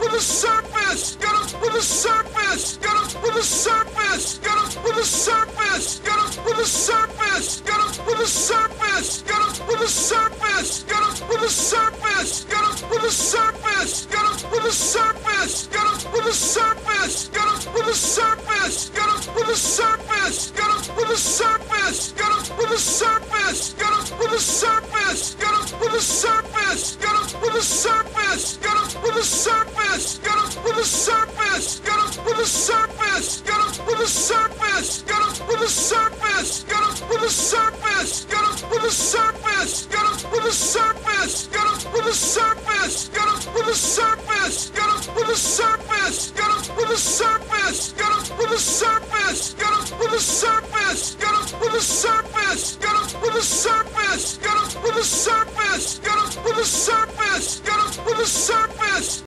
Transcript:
with a surface. Got us with a surface. Got us with a surface. Got us with a surface. Got us with a surface. Got us with a surface. Got us with a surface. Got us with a surface. Got us with a surface. Got us with a surface. Got us with a surface. Got us with a surface. Got us with a surface. Got us with a surface. Got us with a surface. Got us with a surface. Got us with a surface. Got us with a surface. Got us with a surface. Got us with a surface. Got us with a surface. Got us with a surface. Got us with a surface. Got us with a surface. Got us with a surface. Got us with a surface. Got us with a surface. Got us with a surface. Got us with a surface. Got us with a surface. Got us with a surface. Got us with a surface. Got us with a surface. Got us with a surface. Got us with a surface. Got us with a surface. Got us with a surface.